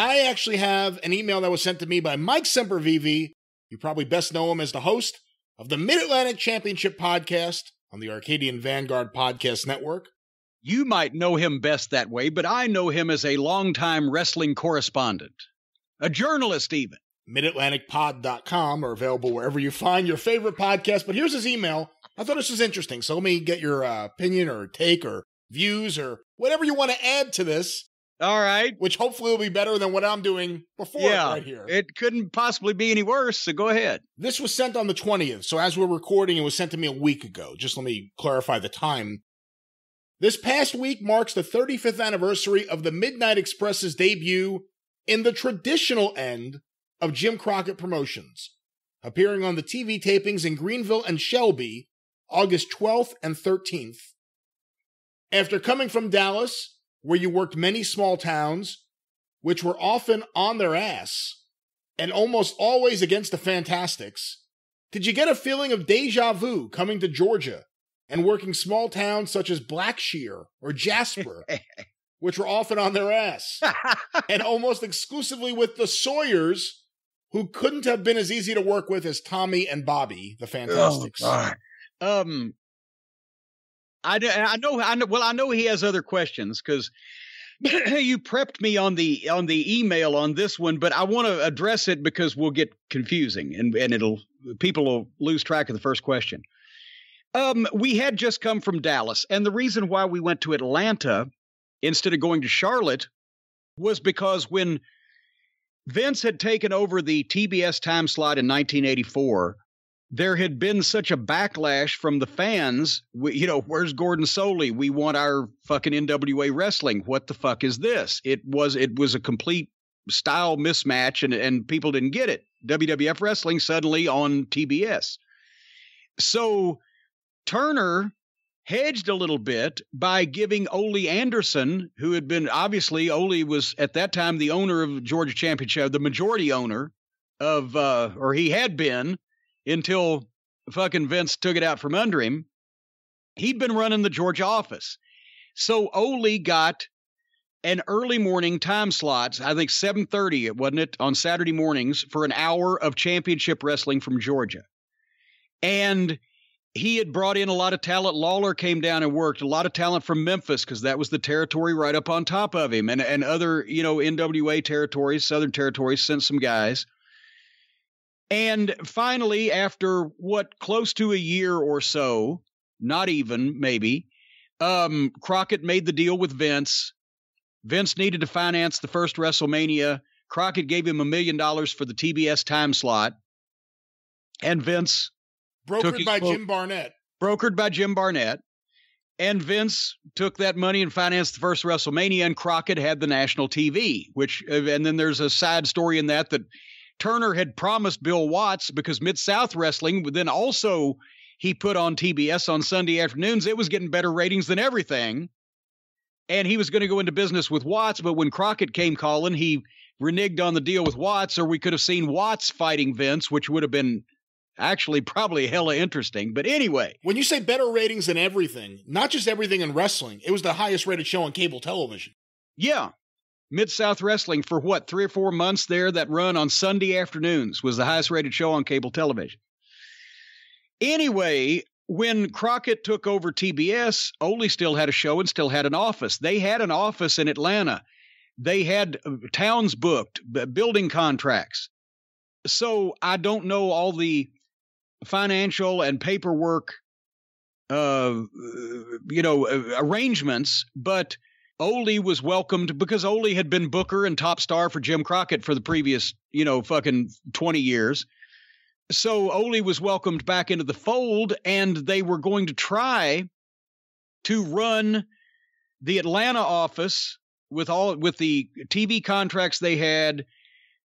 I actually have an email that was sent to me by Mike Sempervive. You probably best know him as the host of the Mid Atlantic Championship podcast on the Arcadian Vanguard Podcast Network. You might know him best that way, but I know him as a longtime wrestling correspondent, a journalist, even. MidAtlanticPod.com are available wherever you find your favorite podcast. But here's his email. I thought this was interesting. So let me get your uh, opinion or take or views or whatever you want to add to this. All right. Which hopefully will be better than what I'm doing before yeah, right here. It couldn't possibly be any worse, so go ahead. This was sent on the 20th. So as we're recording, it was sent to me a week ago. Just let me clarify the time. This past week marks the 35th anniversary of the Midnight Express's debut in the traditional end of Jim Crockett Promotions, appearing on the TV tapings in Greenville and Shelby August 12th and 13th. After coming from Dallas, where you worked many small towns, which were often on their ass and almost always against the Fantastics, did you get a feeling of deja vu coming to Georgia and working small towns such as Blackshear or Jasper, which were often on their ass, and almost exclusively with the Sawyers, who couldn't have been as easy to work with as Tommy and Bobby, the Fantastics? Oh, um, I, I know I know well I know he has other questions because you prepped me on the on the email on this one, but I want to address it because we'll get confusing and and it'll people will lose track of the first question. Um, we had just come from Dallas, and the reason why we went to Atlanta instead of going to Charlotte was because when Vince had taken over the TBS time slot in 1984, there had been such a backlash from the fans. We, you know, where's Gordon Solie? We want our fucking NWA wrestling. What the fuck is this? It was it was a complete style mismatch, and and people didn't get it. WWF wrestling suddenly on TBS. So Turner hedged a little bit by giving Ole Anderson, who had been obviously Ole was at that time the owner of Georgia Championship, the majority owner of, uh, or he had been until fucking Vince took it out from under him. He'd been running the Georgia office. So Ole got an early morning time slots, I think 7:30 it wasn't it on Saturday mornings for an hour of championship wrestling from Georgia. And he had brought in a lot of talent. Lawler came down and worked a lot of talent from Memphis because that was the territory right up on top of him, and and other you know NWA territories, Southern territories sent some guys. And finally, after what close to a year or so, not even maybe, um, Crockett made the deal with Vince. Vince needed to finance the first WrestleMania. Crockett gave him a million dollars for the TBS time slot, and Vince brokered by Jim Barnett. Brokered by Jim Barnett. And Vince took that money and financed the first WrestleMania, and Crockett had the national TV, which, uh, and then there's a side story in that that Turner had promised Bill Watts because Mid South Wrestling, then also he put on TBS on Sunday afternoons. It was getting better ratings than everything. And he was going to go into business with Watts, but when Crockett came calling, he reneged on the deal with Watts, or we could have seen Watts fighting Vince, which would have been actually probably hella interesting. But anyway, when you say better ratings than everything, not just everything in wrestling, it was the highest rated show on cable television. Yeah. Mid South Wrestling for what, three or four months there, that run on Sunday afternoons was the highest rated show on cable television. Anyway, when Crockett took over TBS, Ole still had a show and still had an office. They had an office in Atlanta. They had uh, towns booked, building contracts. So I don't know all the financial and paperwork uh, you know uh, arrangements but Ole was welcomed because Ole had been booker and top star for Jim Crockett for the previous, you know, fucking 20 years. So Ole was welcomed back into the fold and they were going to try to run the Atlanta office with all with the TV contracts they had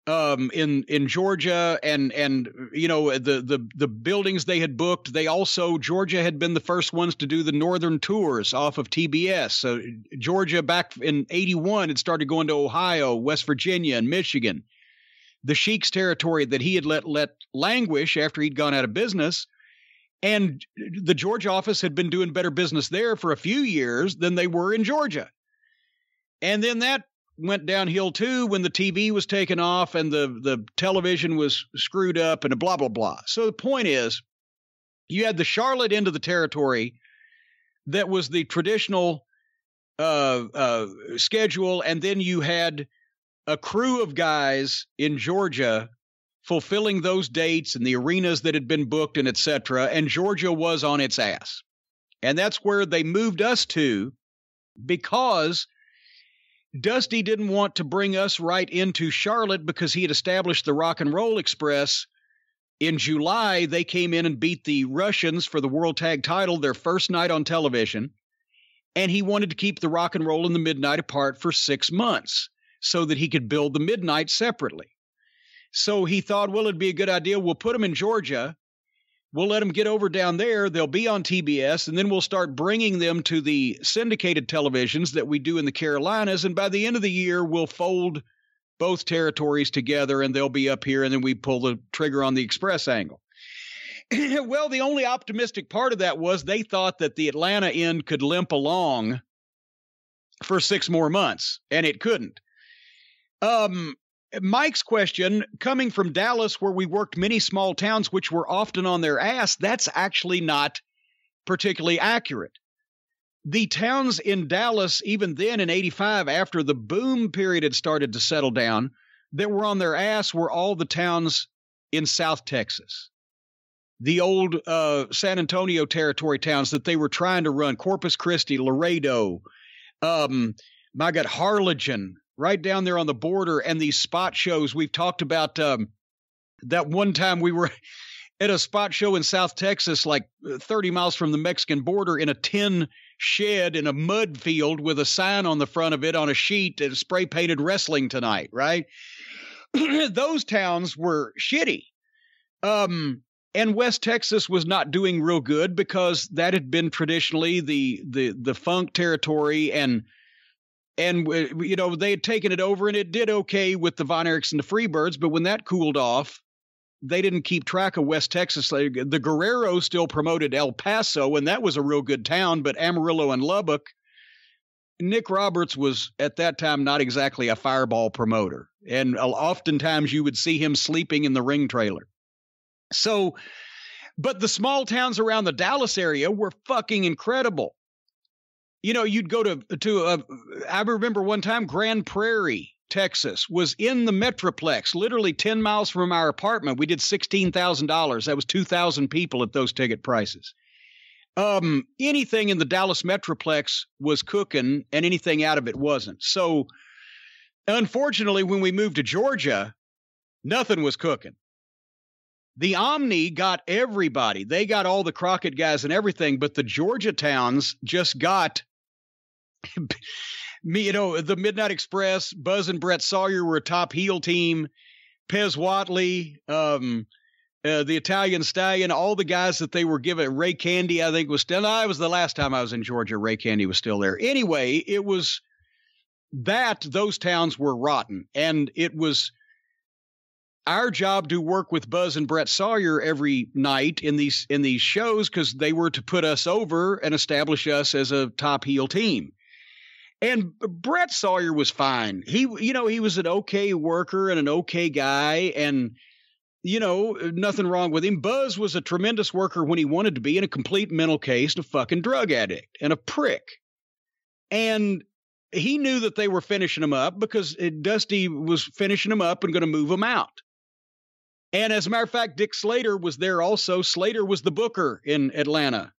um, in in Georgia and and you know the the the buildings they had booked. They also Georgia had been the first ones to do the northern tours off of TBS. So Georgia back in '81 had started going to Ohio, West Virginia, and Michigan. The Sheik's territory that he had let let languish after he'd gone out of business. And the Georgia office had been doing better business there for a few years than they were in Georgia. And then that went downhill too when the TV was taken off and the the television was screwed up and blah blah blah. So the point is, you had the Charlotte end of the territory that was the traditional uh, uh, schedule, and then you had a crew of guys in Georgia fulfilling those dates and the arenas that had been booked and etc. And Georgia was on its ass, and that's where they moved us to because Dusty didn't want to bring us right into Charlotte because he had established the Rock and Roll Express. In July, they came in and beat the Russians for the World Tag title their first night on television. And he wanted to keep the Rock and Roll and the Midnight apart for six months so that he could build the Midnight separately. So he thought, well, it'd be a good idea. We'll put them in Georgia We'll let them get over down there. They'll be on TBS, and then we'll start bringing them to the syndicated televisions that we do in the Carolinas. And by the end of the year, we'll fold both territories together, and they'll be up here, and then we pull the trigger on the express angle. well, the only optimistic part of that was they thought that the Atlanta end could limp along for six more months, and it couldn't. Um, Mike's question coming from Dallas, where we worked many small towns which were often on their ass, that's actually not particularly accurate. The towns in Dallas, even then in 85, after the boom period had started to settle down, that were on their ass were all the towns in South Texas. The old uh, San Antonio territory towns that they were trying to run Corpus Christi, Laredo, um, my God, Harlingen, right down there on the border and these spot shows. We've talked about um, that one time we were at a spot show in south texas like uh, 30 miles from the mexican border in a tin shed in a mud field with a sign on the front of it on a sheet that spray painted wrestling tonight right? Those towns were shitty. Um, and West Texas was not doing real good because that had been traditionally the the the funk territory and and you know they had taken it over and it did okay with the Von Erichs and the Freebirds, but when that cooled off, they didn't keep track of West Texas. The Guerrero still promoted El Paso, and that was a real good town, but Amarillo and Lubbock. Nick Roberts was at that time not exactly a fireball promoter, and uh, oftentimes you would see him sleeping in the ring trailer. So, but the small towns around the Dallas area were fucking incredible you know, you'd go to to a, I remember one time Grand Prairie, Texas, was in the Metroplex, literally ten miles from our apartment. We did sixteen thousand dollars. That was two thousand people at those ticket prices. Um, anything in the Dallas Metroplex was cooking, and anything out of it wasn't. So, unfortunately, when we moved to Georgia, nothing was cooking. The Omni got everybody. They got all the Crockett guys and everything, but the Georgia towns just got me, you know, the Midnight Express, Buzz and Brett Sawyer were a top heel team. Pez Whatley, um, uh, the Italian Stallion, all the guys that they were given. Ray Candy, I think, was still. No, it was the last time I was in Georgia. Ray Candy was still there. Anyway, it was that those towns were rotten, and it was our job to work with Buzz and Brett Sawyer every night in these in these shows because they were to put us over and establish us as a top heel team. And Brett Sawyer was fine. He, you know, he was an okay worker and an okay guy, and you know, nothing wrong with him. Buzz was a tremendous worker when he wanted to be, in a complete mental case, and a fucking drug addict and a prick. And he knew that they were finishing him up because eh, Dusty was finishing him up and going to move him out. And as a matter of fact, Dick Slater was there also. Slater was the booker in Atlanta,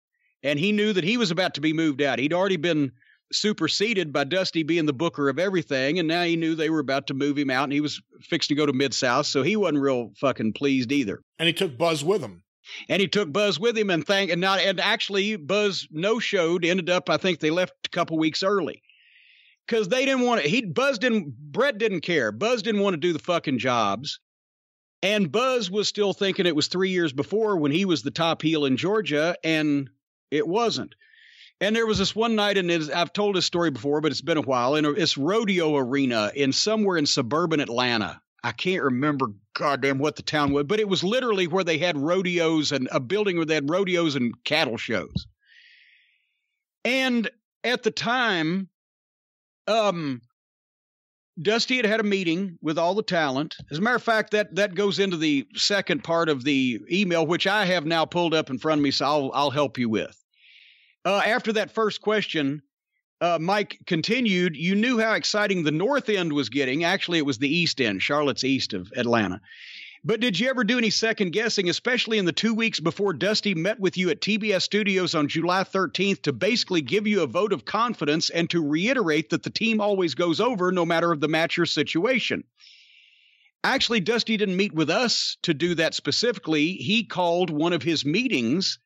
and he knew that he was about to be moved out. He'd already been superseded by Dusty being the booker of everything, and now he knew they were about to move him out, and he was fixed to go to Mid South, so he wasn't real fucking pleased either. And he took Buzz with him. And he took Buzz with him, and thank and not and actually Buzz no showed. Ended up, I think they left a couple weeks early because they didn't want to. He Buzz didn't. Brett didn't care. Buzz didn't want to do the fucking jobs. And Buzz was still thinking it was three years before when he was the top heel in Georgia, and it wasn't. And there was this one night, and I've told this story before, but it's been a while, in this rodeo arena in somewhere in suburban Atlanta. I can't remember goddamn what the town was, but it was literally where they had rodeos and a building where they had rodeos and cattle shows. And at the time, um, Dusty had had a meeting with all the talent. As a matter of fact, that that goes into the second part of the email, which I have now pulled up in front of me, so I'll I'll help you with. Uh, after that first question, uh, Mike continued. You knew how exciting the North End was getting. Actually, it was the East End, Charlotte's east of Atlanta. But did you ever do any second guessing, especially in the two weeks before Dusty met with you at TBS Studios on July 13th to basically give you a vote of confidence and to reiterate that the team always goes over no matter of the match or situation? Actually, Dusty didn't meet with us to do that specifically. He called one of his meetings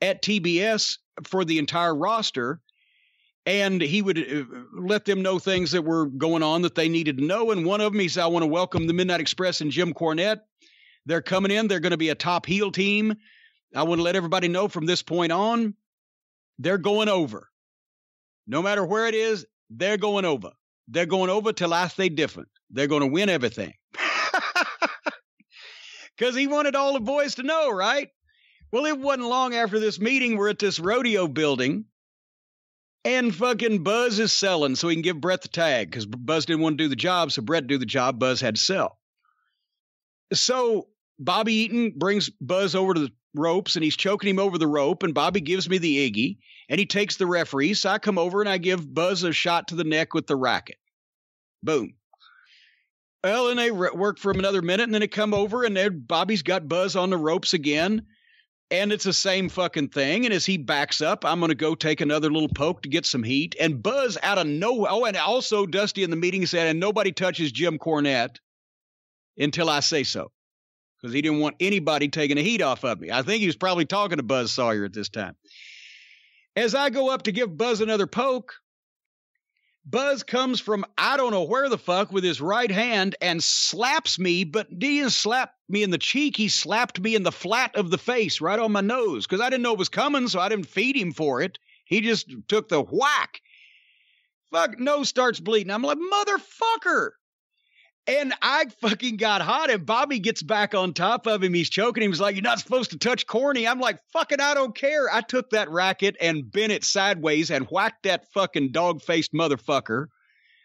at TBS for the entire roster and he would uh, let them know things that were going on that they needed to know. And one of them, he said, I want to welcome the Midnight Express and Jim Cornette. They're coming in. They're going to be a top heel team. I want to let everybody know from this point on, they're going over. No matter where it is, they're going over. They're going over till I stay different. They're going to win everything. Because he wanted all the boys to know, right? Well, it wasn't long after this meeting. We're at this rodeo building and fucking Buzz is selling so he can give Brett the tag because Buzz didn't want to do the job. So Brett do the job. Buzz had to sell. So Bobby Eaton brings Buzz over to the ropes and he's choking him over the rope. And Bobby gives me the Iggy and he takes the referee. So I come over and I give Buzz a shot to the neck with the racket. Boom. Well, and they work for him another minute and then they come over and Bobby's got Buzz on the ropes again and it's the same fucking thing. And as he backs up, I'm going to go take another little poke to get some heat. And Buzz out of nowhere. Oh, and also Dusty in the meeting said, and nobody touches Jim Cornette until I say so. Because he didn't want anybody taking the heat off of me. I think he was probably talking to Buzz Sawyer at this time. As I go up to give Buzz another poke, Buzz comes from I don't know where the fuck with his right hand and slaps me, but he didn't slap me in the cheek. He slapped me in the flat of the face, right on my nose, because I didn't know it was coming, so I didn't feed him for it. He just took the whack. Fuck, nose starts bleeding. I'm like, motherfucker. And I fucking got hot, and Bobby gets back on top of him. He's choking him. He's like, You're not supposed to touch corny. I'm like, Fucking, I don't care. I took that racket and bent it sideways and whacked that fucking dog faced motherfucker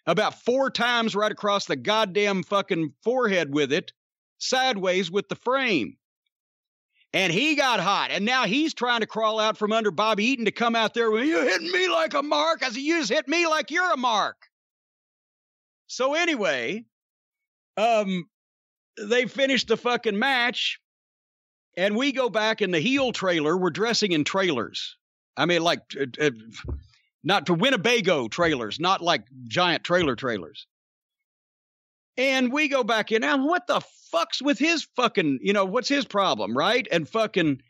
about four times right across the goddamn fucking forehead with it, sideways with the frame. And he got hot. And now he's trying to crawl out from under Bobby Eaton to come out there. Well, you hitting me like a mark. I said, You just hit me like you're a mark. So, anyway, um, they finished the fucking match, and we go back in the heel trailer. We're dressing in trailers. I mean, like, uh, uh, not to Winnebago trailers, not like giant trailer trailers. And we go back in. Now, what the fuck's with his fucking, you know, what's his problem, right? And fucking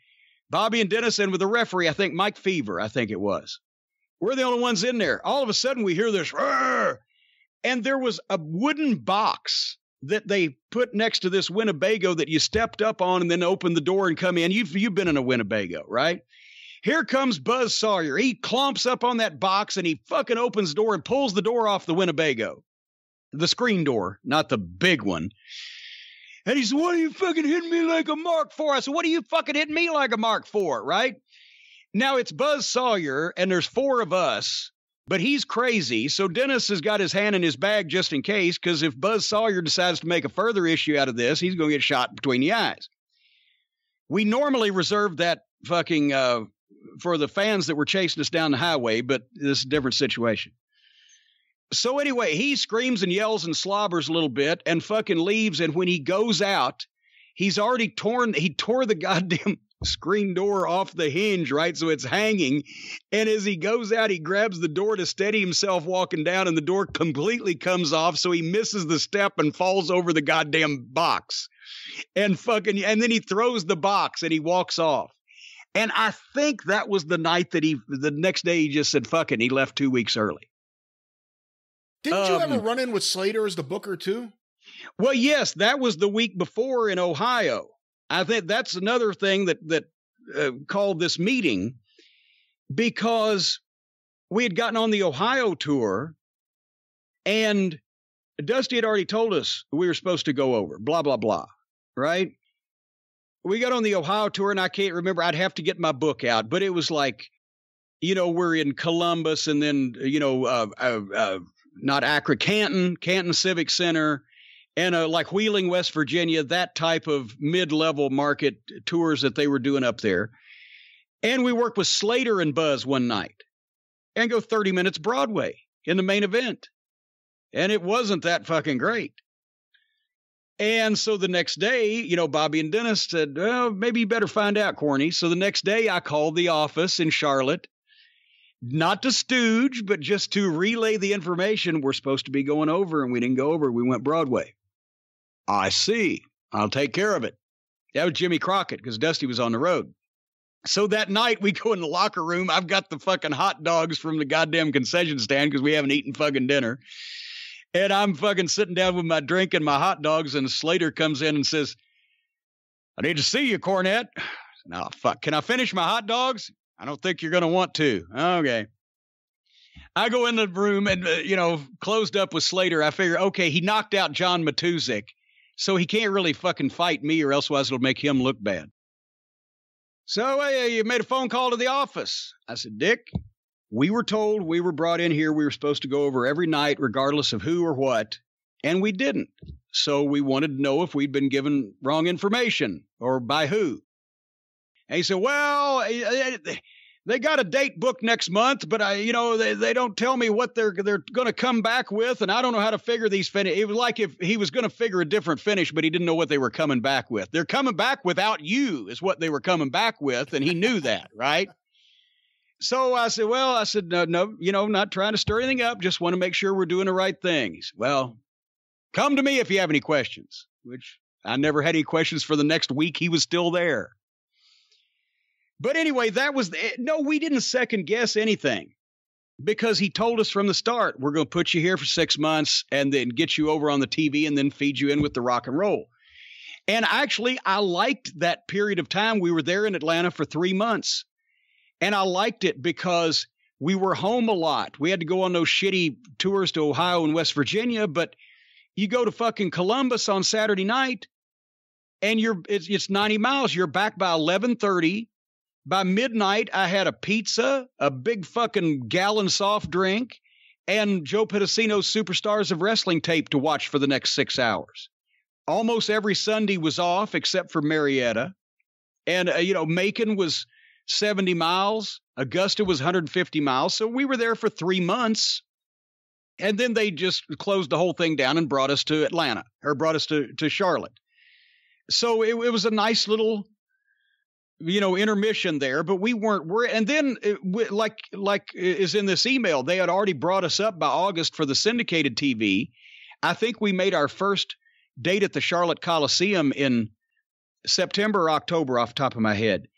Bobby and Dennis and with the referee, I think Mike Fever, I think it was. We're the only ones in there. All of a sudden, we hear this, and there was a wooden box that they put next to this Winnebago that you stepped up on and then opened the door and come in. You've you've been in a Winnebago, right? Here comes Buzz Sawyer. He clomps up on that box and he fucking opens the door and pulls the door off the Winnebago. The screen door, not the big one. And he said, What are you fucking hitting me like a mark for? I said, What are you fucking hitting me like a mark for? Right? Now it's Buzz Sawyer, and there's four of us but he's crazy. So Dennis has got his hand in his bag just in case, because if Buzz Sawyer decides to make a further issue out of this, he's going to get shot between the eyes. We normally reserve that fucking uh, for the fans that were chasing us down the highway, but this is a different situation. So anyway, he screams and yells and slobbers a little bit and fucking leaves. And when he goes out, he's already torn. He tore the goddamn screen door off the hinge, right? So it's hanging. And as he goes out, he grabs the door to steady himself walking down, and the door completely comes off. So he misses the step and falls over the goddamn box. And fucking, and then he throws the box and he walks off. And I think that was the night that he, the next day, he just said, fucking, he left two weeks early. Didn't um, you ever run in with Slater as the booker too? Well, yes, that was the week before in Ohio. I think that's another thing that that uh, called this meeting because we had gotten on the Ohio tour and Dusty had already told us we were supposed to go over, blah, blah, blah, right? We got on the Ohio tour and I can't remember, I'd have to get my book out, but it was like, you know, we're in Columbus and then, you know, uh, uh, uh not Akron, Canton, Canton Civic Center, and uh, like Wheeling, West Virginia, that type of mid level market tours that they were doing up there. And we worked with Slater and Buzz one night and go 30 minutes Broadway in the main event. And it wasn't that fucking great. And so the next day, you know, Bobby and Dennis said, well, maybe you better find out, Corny. So the next day, I called the office in Charlotte, not to stooge, but just to relay the information we're supposed to be going over. And we didn't go over. We went Broadway. I see. I'll take care of it. That was Jimmy Crockett because Dusty was on the road. So that night we go in the locker room. I've got the fucking hot dogs from the goddamn concession stand because we haven't eaten fucking dinner. And I'm fucking sitting down with my drink and my hot dogs, and Slater comes in and says, I need to see you, Cornette. Now, fuck, can I finish my hot dogs? I don't think you're going to want to. Okay. I go in the room and, uh, you know, closed up with Slater. I figure, okay, he knocked out John Matuszak, so he can't really fucking fight me, or else it'll make him look bad. So, hey, you made a phone call to the office. I said, Dick, we were told we were brought in here, we were supposed to go over every night, regardless of who or what, and we didn't. So we wanted to know if we'd been given wrong information or by who. And he said, Well, eh, eh, they got a date booked next month, but I, you know, they, they don't tell me what they're they're going to come back with, and I don't know how to figure these finish. It was like if he was going to figure a different finish, but he didn't know what they were coming back with. They're coming back without you, is what they were coming back with, and he knew that, right? So I said, well, I said, no, no, you know, not trying to stir anything up, just want to make sure we're doing the right things. Well, come to me if you have any questions. Which I never had any questions for the next week. He was still there. But anyway, that was the, eh, no, we didn't second guess anything because he told us from the start, we're going to put you here for six months and then get you over on the TV and then feed you in with the rock and roll. And actually, I liked that period of time. We were there in Atlanta for three months. And I liked it because we were home a lot. We had to go on those shitty tours to Ohio and West Virginia, but you go to fucking Columbus on Saturday night and you're it's, it's 90 miles. You're back by 11:30 by midnight, I had a pizza, a big fucking gallon soft drink, and Joe Pedicino's Superstars of Wrestling tape to watch for the next six hours. Almost every Sunday was off except for Marietta. And, uh, you know, Macon was 70 miles, Augusta was 150 miles. So we were there for three months. And then they just closed the whole thing down and brought us to Atlanta or brought us to, to Charlotte. So it, it was a nice little you know intermission there but we weren't we're and then like like is in this email they had already brought us up by august for the syndicated tv i think we made our first date at the charlotte coliseum in september october off top of my head.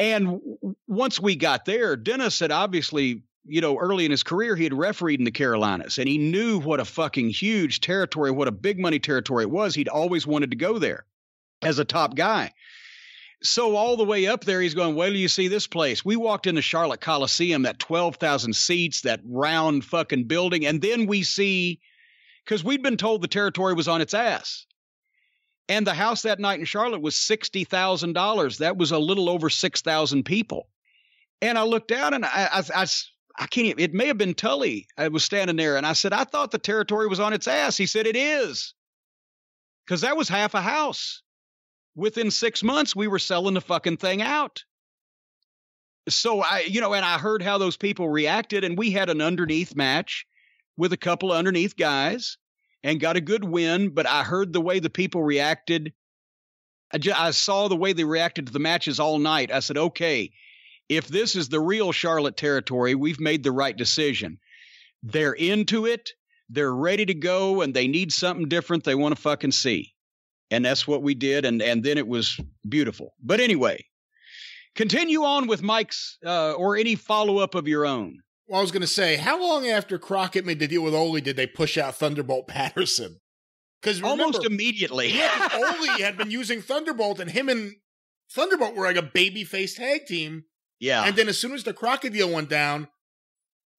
And once we got there dennis had obviously you know early in his career he had refereed in the carolinas and he knew what a fucking huge territory what a big money territory it was. He'd always wanted to go there as a top guy so all the way up there, he's going, Wait you see this place. We walked into Charlotte Coliseum, that 12,000 seats, that round fucking building. And then we see, because we'd been told the territory was on its ass. And the house that night in Charlotte was $60,000. That was a little over 6,000 people. And I looked out and I, I, I, I can't even, it may have been Tully. I was standing there and I said, I thought the territory was on its ass. He said, It is. Because that was half a house within six months, we were selling the fucking thing out. So I, you know, and I heard how those people reacted, and we had an underneath match with a couple of underneath guys and got a good win. But I heard the way the people reacted. I, just, I saw the way they reacted to the matches all night. I said, okay, if this is the real Charlotte territory, we've made the right decision. They're into it. They're ready to go, and they need something different. They want to fucking see and that's what we did and and then it was beautiful. But anyway continue on with mike's uh, or any follow-up of your own. Well i was going to say how long after crockett made the deal with ole did they push out thunderbolt patterson? Because almost immediately. yeah, ole had been using thunderbolt and him and thunderbolt were like a baby-faced tag team. Yeah. And then as soon as the crockett deal went down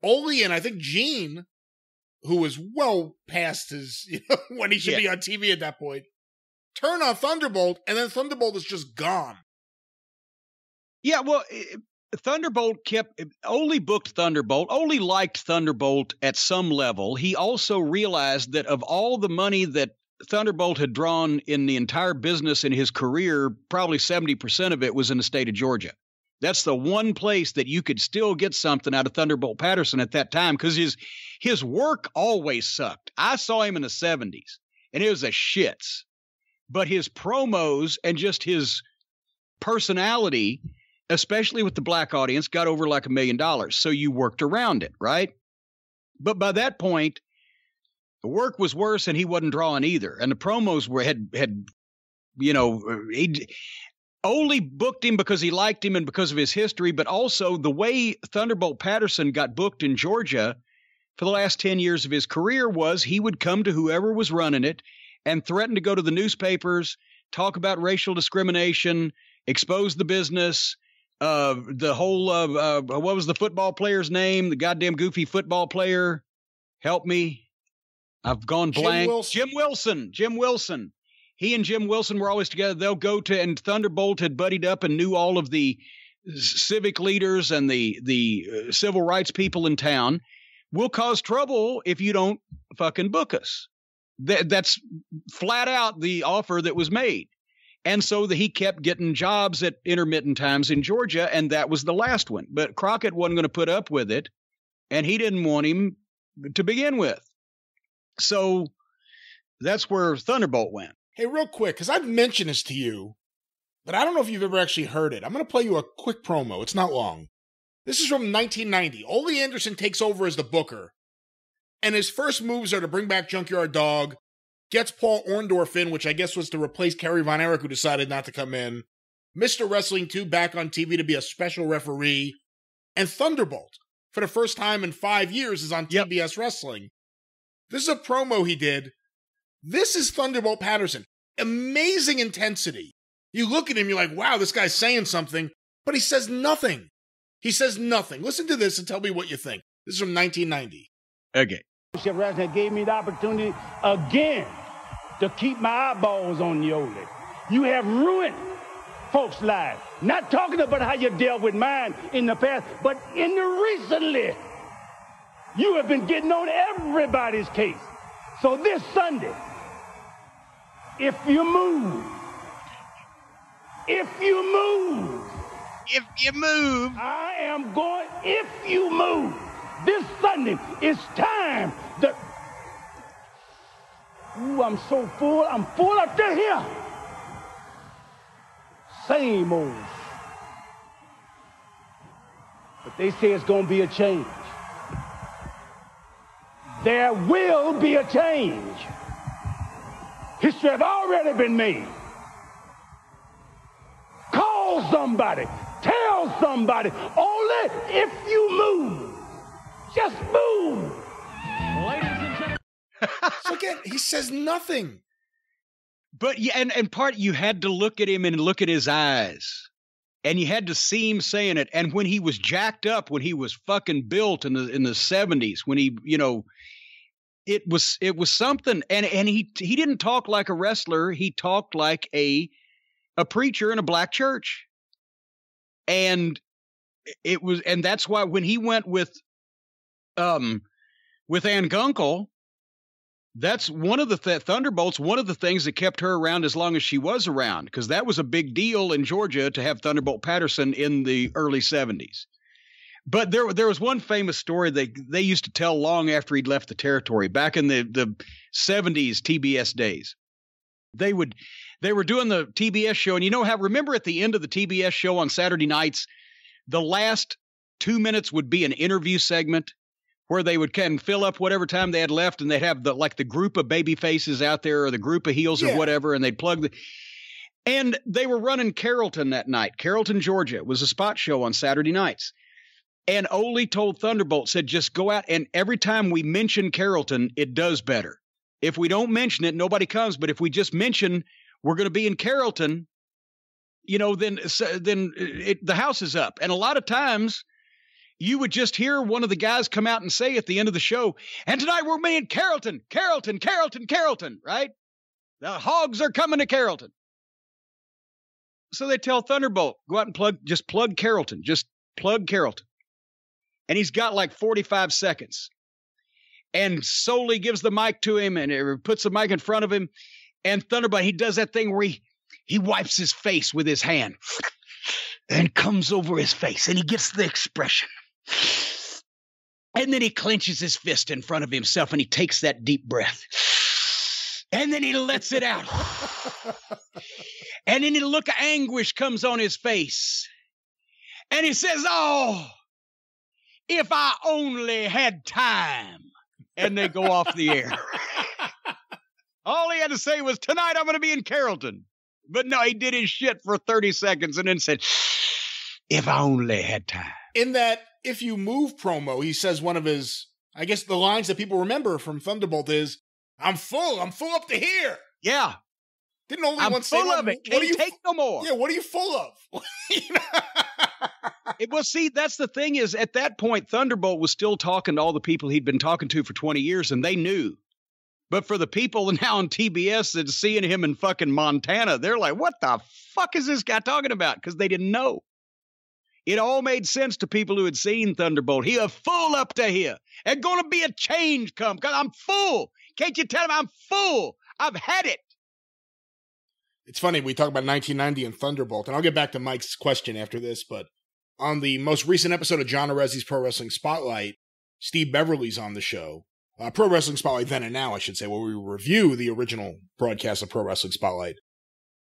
ole and i think gene who was well past his you know when he should yeah. be on tv at that point turn on Thunderbolt, and then Thunderbolt is just gone. Yeah, well, Thunderbolt kept Ole booked Thunderbolt. Ole liked Thunderbolt at some level. He also realized that of all the money that Thunderbolt had drawn in the entire business in his career, probably 70% of it was in the state of Georgia. That's the one place that you could still get something out of Thunderbolt Patterson at that time because his his work always sucked. I saw him in the 70s and it was a shits. But his promos and just his personality, especially with the black audience, got over like a million dollars. So you worked around it, right? But by that point, the work was worse and he wasn't drawing either. And the promos were had had you know, he only booked him because he liked him and because of his history, but also the way Thunderbolt Patterson got booked in Georgia for the last 10 years of his career was he would come to whoever was running it and threaten to go to the newspapers, talk about racial discrimination, expose the business. Uh, the whole uh, uh, what was the football player's name? The goddamn goofy football player. Help me. I've gone blank. Jim Wilson. Jim Wilson. Jim Wilson he and Jim Wilson were always together. They'll go to and Thunderbolt had buddied up and knew all of the civic leaders and the the uh, civil rights people in town. We'll cause trouble if you don't fucking book us. That, that's flat out the offer that was made. And so the, he kept getting jobs at intermittent times in Georgia, and that was the last one. But Crockett wasn't going to put up with it, and he didn't want him to begin with. So that's where Thunderbolt went. Hey, real quick, because I've mentioned this to you, but I don't know if you've ever actually heard it. I'm going to play you a quick promo. It's not long. This is from 1990. Ole Anderson takes over as the booker, and his first moves are to bring back Junkyard Dog, gets Paul Orndorff in, which I guess was to replace Kerry Von Erich, who decided not to come in, Mr. Wrestling 2 back on TV to be a special referee, and Thunderbolt, for the first time in five years, is on TBS. Wrestling. This is a promo he did this is Thunderbolt Patterson. Amazing intensity. You look at him, you're like, wow, this guy's saying something, but he says nothing. He says nothing. Listen to this and tell me what you think. This is from 1990. Okay. Chef Wrestling gave me the opportunity again to keep my eyeballs on Yoli. You have ruined folks' lives. Not talking about how you dealt with mine in the past, but in the recently, you have been getting on everybody's case. So this Sunday, if you move, if you move, if you move, I am going, if you move, this Sunday, it's time that. Ooh, I'm so full, I'm full up to here. Same old. But they say it's going to be a change. There will be a change. History has already been made. Call somebody. Tell somebody. Only if you move. Just move. Ladies and gentlemen. so again, he says nothing. But yeah, and, and part you had to look at him and look at his eyes. And you had to see him saying it. And when he was jacked up, when he was fucking built in the in the 70s, when he, you know, it was it was something and and he he didn't talk like a wrestler he talked like a a preacher in a black church and it was and that's why when he went with um with Ann Gunkel that's one of the th- thunderbolts one of the things that kept her around as long as she was around because that was a big deal in Georgia to have Thunderbolt Patterson in the early 70s but there, there was one famous story they they used to tell long after he'd left the territory, back in the the seventies TBS days. They would, they were doing the TBS show, and you know how? Remember at the end of the TBS show on Saturday nights, the last two minutes would be an interview segment where they would kind of fill up whatever time they had left, and they'd have the like the group of baby faces out there or the group of heels yeah. or whatever, and they'd plug the. And they were running Carrollton that night. Carrollton, Georgia was a spot show on Saturday nights. And Ole told Thunderbolt, said, just go out and every time we mention Carrollton, it does better. If we don't mention it, nobody comes. But if we just mention we're going to be in Carrollton, you know, then then uh, it, the house is up. And a lot of times, you would just hear one of the guys come out and say at the end of the show, "And tonight we're in Carrollton, Carrollton, Carrollton, Carrollton." Right? The hogs are coming to Carrollton. So they tell Thunderbolt, go out and plug, just plug Carrollton, just plug Carrollton. And he's got like 45 seconds. And Solie gives the mic to him and puts the mic in front of him. And Thunderbolt, he does that thing where he, he wipes his face with his hand and comes over his face and he gets the expression. And then he clenches his fist in front of himself and he takes that deep breath. And then he lets it out. and then a look of anguish comes on his face. And he says, Oh, if I only had time. And they go off the air. All he had to say was, Tonight I'm going to be in Carrollton. But no, he did his shit for 30 seconds and then said, If I only had time. In that, if you move promo, he says one of his, I guess the lines that people remember from Thunderbolt is, I'm full, I'm full up to here. Yeah. Didn't only I'm one say full one, of it. What Can't are you take no more. Yeah, what are you full of? It, well, see, that's the thing is at that point, Thunderbolt was still talking to all the people he'd been talking to for 20 years, and they knew. But for the people now on TBS that's seeing him in fucking Montana, they're like, what the fuck is this guy talking about? Because they didn't know. It all made sense to people who had seen Thunderbolt. He a full up to here. And gonna be a change come, because I'm full. Can't you tell him I'm full? I've had it. It's funny, we talk about 1990 and Thunderbolt, and I'll get back to Mike's question after this, but on the most recent episode of John Arezzi's Pro Wrestling Spotlight, Steve Beverly's on the show. Uh, Pro Wrestling Spotlight then and now, I should say, where we review the original broadcast of Pro Wrestling Spotlight.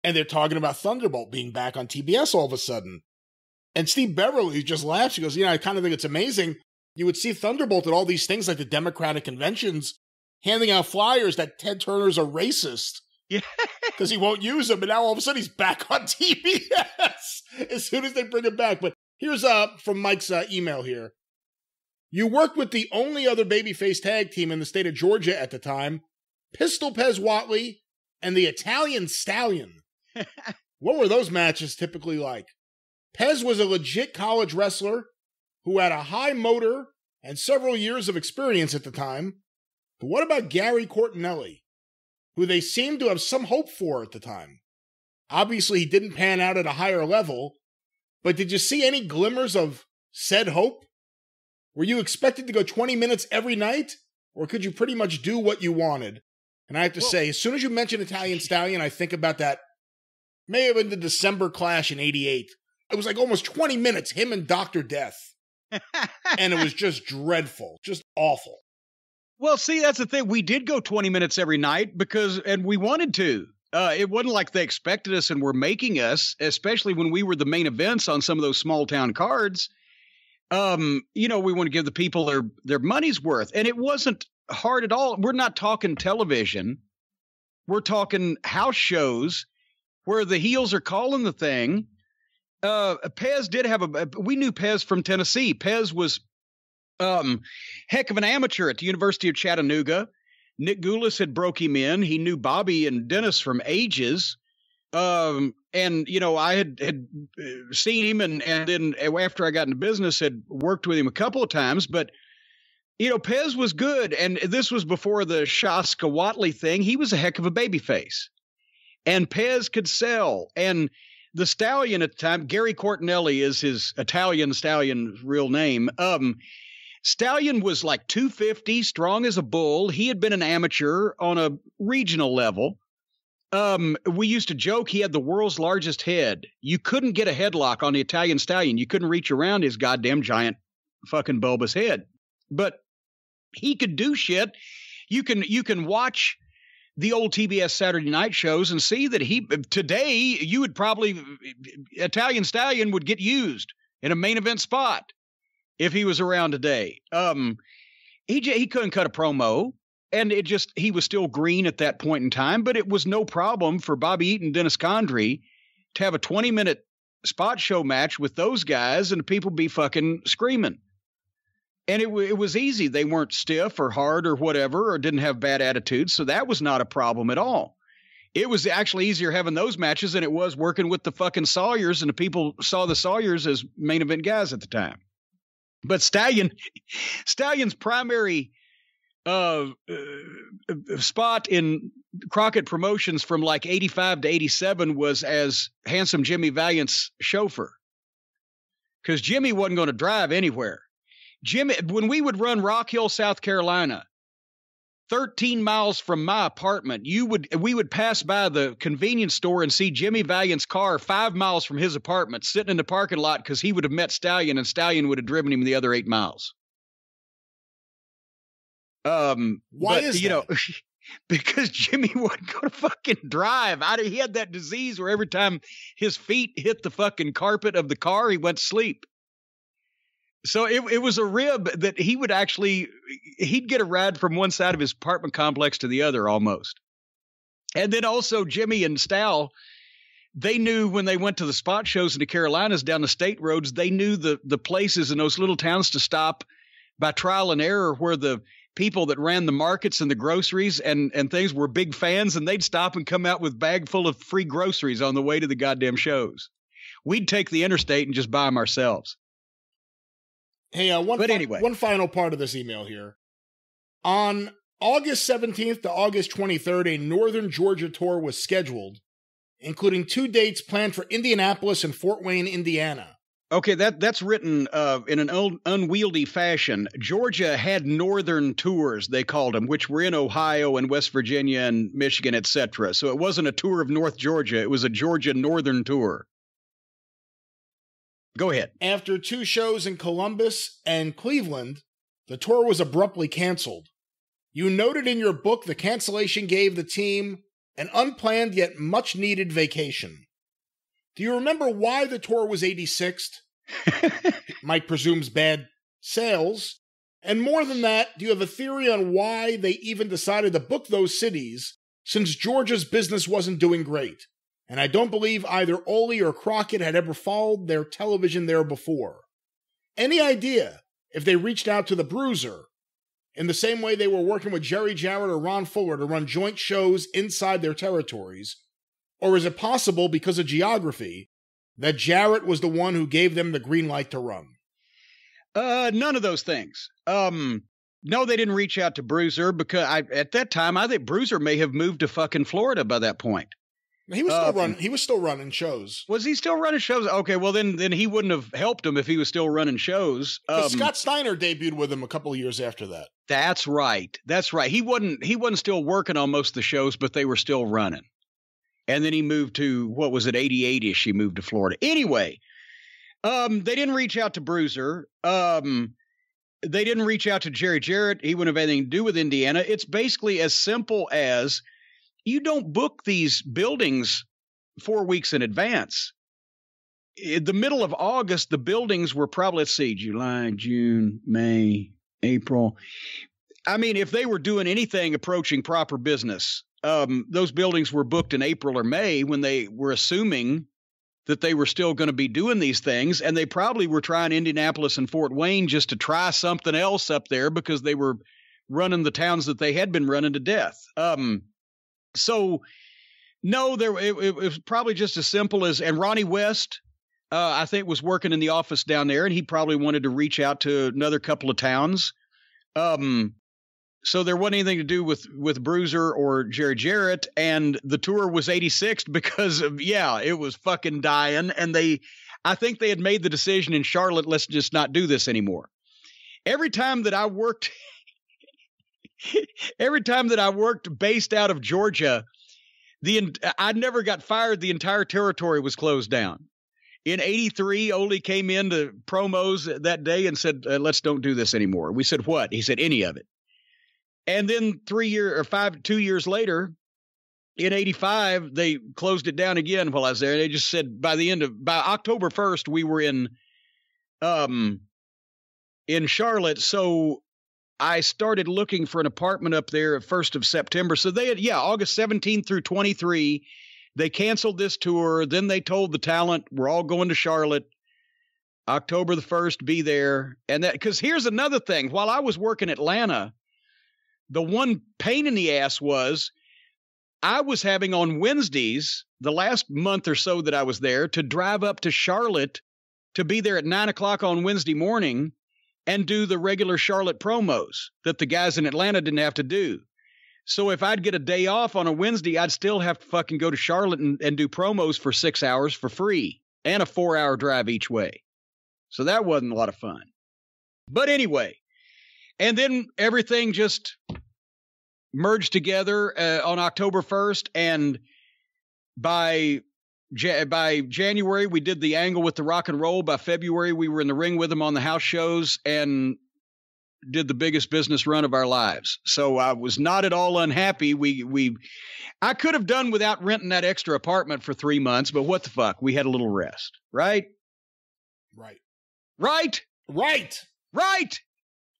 And they're talking about Thunderbolt being back on TBS all of a sudden. And Steve Beverly just laughs. He goes, You know, I kind of think it's amazing. You would see Thunderbolt at all these things like the Democratic conventions handing out flyers that Ted Turner's a racist. Yeah. Because he won't use them. And now all of a sudden he's back on TBS as soon as they bring him back. But here's uh from Mike's uh, email here. You worked with the only other babyface tag team in the state of Georgia at the time, Pistol Pez Whatley and the Italian Stallion. what were those matches typically like? Pez was a legit college wrestler who had a high motor and several years of experience at the time. But what about Gary Cortinelli, who they seemed to have some hope for at the time? Obviously, he didn't pan out at a higher level, but did you see any glimmers of said hope? Were you expected to go 20 minutes every night, or could you pretty much do what you wanted? And I have to Well- say, as soon as you mention Italian Stallion, I think about that. May have been the December clash in 88. It was like almost 20 minutes, him and Dr. Death. And it was just dreadful, just awful. Well, see, that's the thing. We did go 20 minutes every night because, and we wanted to. Uh, it wasn't like they expected us and were making us, especially when we were the main events on some of those small town cards. Um, you know, we want to give the people their their money's worth, and it wasn't hard at all. We're not talking television. We're talking house shows where the heels are calling the thing. Uh, Pez did have a. We knew Pez from Tennessee. Pez was um, heck of an amateur at the University of Chattanooga. Nick Gulas had broke him in. He knew Bobby and Dennis from ages. Um, and you know, I had had uh, seen him, and and then after I got into business, had worked with him a couple of times. But you know, Pez was good, and this was before the Shaska Whatley thing. He was a heck of a babyface, and Pez could sell. And the stallion at the time, Gary Cortinelli is his Italian stallion real name. Um, Stallion was like 250, strong as a bull. He had been an amateur on a regional level. Um, we used to joke he had the world's largest head. You couldn't get a headlock on the Italian Stallion. You couldn't reach around his goddamn giant fucking bulbous head. But he could do shit. You can you can watch the old TBS Saturday night shows and see that he today you would probably Italian Stallion would get used in a main event spot if he was around today. Um, he he couldn't cut a promo, and it just he was still green at that point in time. But it was no problem for Bobby Eaton, Dennis Condrey, to have a twenty minute spot show match with those guys, and people be fucking screaming. And it it was easy. They weren't stiff or hard or whatever, or didn't have bad attitudes, so that was not a problem at all. It was actually easier having those matches than it was working with the fucking Sawyers, and the people saw the Sawyers as main event guys at the time. But Stallion, Stallion's primary uh, uh, spot in Crockett Promotions from like 85 to 87 was as handsome Jimmy Valiant's chauffeur. because Jimmy wasn't going to drive anywhere. Jimmy, when we would run Rock Hill, South Carolina, 13 miles from my apartment, you would we would pass by the convenience store and see Jimmy Valiant's car five miles from his apartment sitting in the parking lot because he would have met Stallion and Stallion would have driven him the other eight miles. Um, Why but, is you that? know because Jimmy wouldn't going to fucking drive. I, he had that disease where every time his feet hit the fucking carpet of the car, he went to sleep. So it, it was a rib that he would actually he'd get a ride from one side of his apartment complex to the other almost. And then also Jimmy and Stal, they knew when they went to the spot shows in the Carolinas down the state roads, they knew the the places in those little towns to stop by trial and error where the people that ran the markets and the groceries and and things were big fans and they'd stop and come out with bag full of free groceries on the way to the goddamn shows. We'd take the interstate and just buy them ourselves. Hey, uh, one But fi- anyway. one final part of this email here. On August 17th to August 23rd, a Northern Georgia tour was scheduled, including two dates planned for Indianapolis and Fort Wayne, Indiana. Okay, that that's written uh, in an un- unwieldy fashion. Georgia had northern tours, they called them, which were in Ohio and West Virginia and Michigan, etc. So it wasn't a tour of North Georgia; it was a Georgia northern tour. Go ahead. After two shows in Columbus and Cleveland, the tour was abruptly canceled. You noted in your book the cancellation gave the team an unplanned yet much needed vacation. Do you remember why the tour was 86th? Mike presumes bad sales. And more than that, do you have a theory on why they even decided to book those cities since Georgia's business wasn't doing great? And I don't believe either Ole or Crockett had ever followed their television there before. Any idea if they reached out to the Bruiser in the same way they were working with Jerry Jarrett or Ron Fuller to run joint shows inside their territories? Or is it possible, because of geography, that Jarrett was the one who gave them the green light to run? Uh, none of those things. Um, no, they didn't reach out to Bruiser because I at that time I think Bruiser may have moved to fucking Florida by that point. He was still Uh, running. He was still running shows. Was he still running shows? Okay, well then then he wouldn't have helped him if he was still running shows. Um, Scott Steiner debuted with him a couple of years after that. That's right. That's right. He wasn't he wasn't still working on most of the shows, but they were still running. And then he moved to what was it, 88 ish? He moved to Florida. Anyway, um, they didn't reach out to Bruiser. Um, they didn't reach out to Jerry Jarrett. He wouldn't have anything to do with Indiana. It's basically as simple as you don't book these buildings four weeks in advance. In the middle of August, the buildings were probably, let's see, July, June, May, April. I mean, if they were doing anything approaching proper business, um, those buildings were booked in April or May when they were assuming that they were still going to be doing these things. And they probably were trying Indianapolis and Fort Wayne just to try something else up there because they were running the towns that they had been running to death. Um, so, no, there it, it was probably just as simple as, and Ronnie West, uh, I think, was working in the office down there, and he probably wanted to reach out to another couple of towns. Um, so there wasn't anything to do with with Bruiser or Jerry Jarrett, and the tour was 86th because of yeah, it was fucking dying, and they, I think they had made the decision in Charlotte, let's just not do this anymore. Every time that I worked, every time that I worked based out of Georgia, the I never got fired. The entire territory was closed down. In '83, Ole came into promos that day and said, uh, "Let's don't do this anymore." We said, "What?" He said, "Any of it." And then three year or five, two years later, in '85, they closed it down again while I was there. They just said by the end of by October 1st, we were in um in Charlotte. So I started looking for an apartment up there at first of September. So they had, yeah, August 17th through 23. They canceled this tour. Then they told the talent, we're all going to Charlotte. October the 1st, be there. And that, because here's another thing. While I was working Atlanta, the one pain in the ass was I was having on Wednesdays, the last month or so that I was there, to drive up to Charlotte to be there at nine o'clock on Wednesday morning and do the regular Charlotte promos that the guys in Atlanta didn't have to do. So if I'd get a day off on a Wednesday, I'd still have to fucking go to Charlotte and, and do promos for six hours for free and a four hour drive each way. So that wasn't a lot of fun. But anyway, and then everything just merged together uh, on October 1st. And by by January, we did the angle with the rock and roll. By February, we were in the ring with them on the house shows and did the biggest business run of our lives. So I was not at all unhappy. We we I could have done without renting that extra apartment for 3 months, but what the fuck? We had a little rest, right? Right. Right? Right. Right.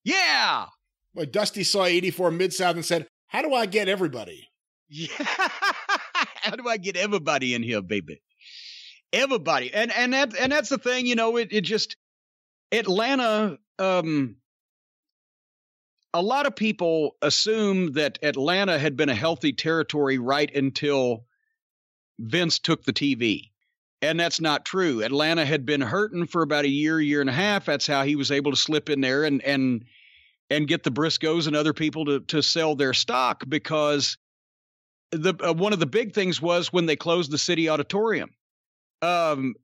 Yeah. But Dusty saw 84 Mid South and said, How do I get everybody? Yeah. How do I get everybody in here, baby? Everybody. And and that and that's the thing, you know, it it just Atlanta um a lot of people assume that Atlanta had been a healthy territory right until Vince took the TV. And that's not true. Atlanta had been hurting for about a year, year and a half. That's how he was able to slip in there and and and get the Briscoes and other people to to sell their stock because the uh, one of the big things was when they closed the city auditorium. Um,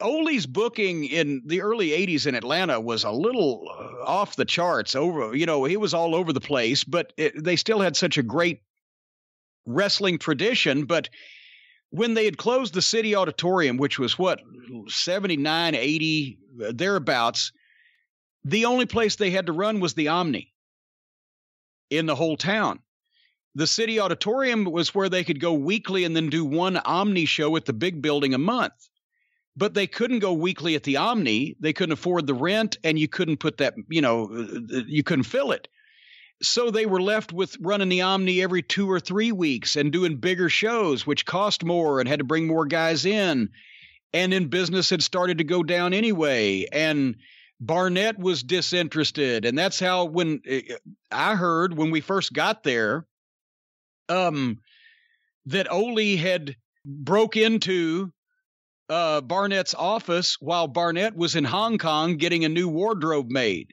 Ole's booking in the early 80s in Atlanta was a little uh, off the charts over you know he was all over the place but it, they still had such a great wrestling tradition but when they had closed the city auditorium which was what 79 80 uh, thereabouts the only place they had to run was the Omni in the whole town the city auditorium was where they could go weekly and then do one Omni show at the big building a month. But they couldn't go weekly at the Omni. They couldn't afford the rent, and you couldn't put that, you know, you couldn't fill it. So they were left with running the Omni every two or three weeks and doing bigger shows, which cost more and had to bring more guys in. And then business had started to go down anyway. And Barnett was disinterested. And that's how, when uh, I heard when we first got there, um, that Ole had broke into uh, Barnett's office while Barnett was in Hong Kong getting a new wardrobe made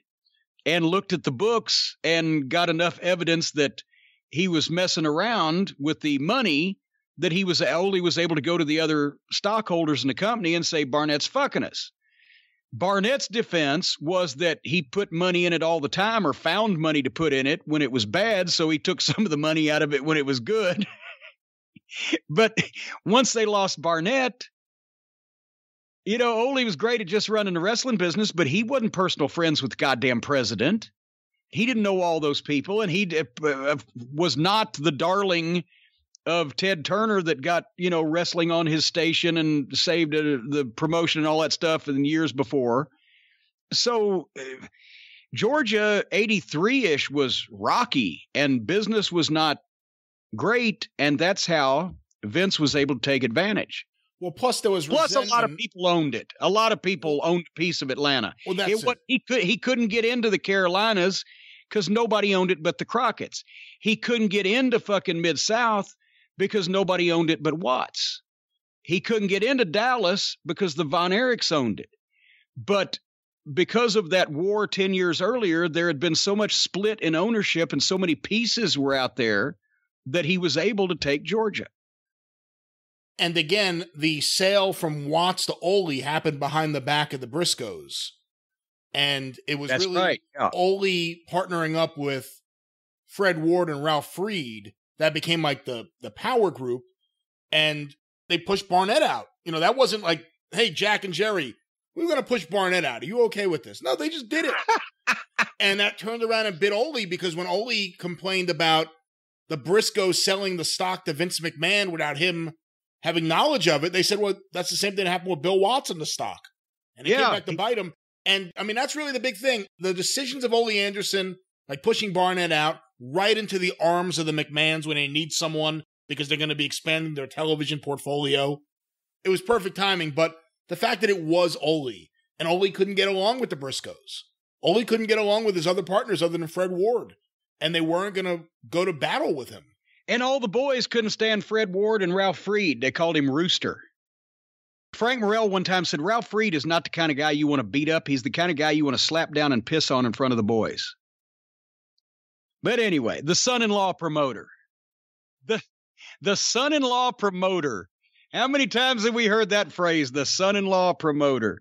and looked at the books and got enough evidence that he was messing around with the money that he was Ole was able to go to the other stockholders in the company and say Barnett's fucking us. Barnett's defense was that he put money in it all the time or found money to put in it when it was bad, so he took some of the money out of it when it was good. but once they lost Barnett, you know, Ole was great at just running the wrestling business, but he wasn't personal friends with the goddamn president. He didn't know all those people, and he uh, was not the darling of Ted Turner that got you know wrestling on his station and saved uh, the promotion and all that stuff in years before. So uh, Georgia 83 ish was rocky and business was not great. And that's how Vince was able to take advantage. Well, plus there was plus resentment. a lot of people owned it. A lot of people owned a piece of Atlanta. Well, that's it, it. He could he couldn't get into the Carolinas because nobody owned it but the Crockett's. He couldn't get into fucking Mid South because nobody owned it but Watts. He couldn't get into Dallas because the Von Erichs owned it. But because of that war 10 years earlier, there had been so much split in ownership and so many pieces were out there that he was able to take Georgia. And again, the sale from Watts to Ole happened behind the back of the Briscoes. And it was That's really right. yeah. Ole partnering up with Fred Ward and Ralph Freed that became like the the power group, and they pushed Barnett out. You know, that wasn't like, hey, Jack and Jerry, we are going to push Barnett out. Are you okay with this? No, they just did it. and that turned around and bit Ole because when Ole complained about the Briscoe selling the stock to Vince McMahon without him having knowledge of it, they said, well, that's the same thing that happened with Bill Watson, the stock. And he yeah. came back to bite him. And I mean, that's really the big thing. The decisions of Ole Anderson, like pushing Barnett out, right into the arms of the McMahons when they need someone because they're going to be expanding their television portfolio. It was perfect timing, but the fact that it was Ole and Ole couldn't get along with the Briscoes. Ole couldn't get along with his other partners other than Fred Ward, and they weren't going to go to battle with him. And all the boys couldn't stand Fred Ward and Ralph Freed. They called him Rooster. Frank Morrell one time said Ralph Freed is not the kind of guy you want to beat up. He's the kind of guy you want to slap down and piss on in front of the boys. But anyway, the son-in-law promoter. The the son-in-law promoter. How many times have we heard that phrase, the son-in-law promoter?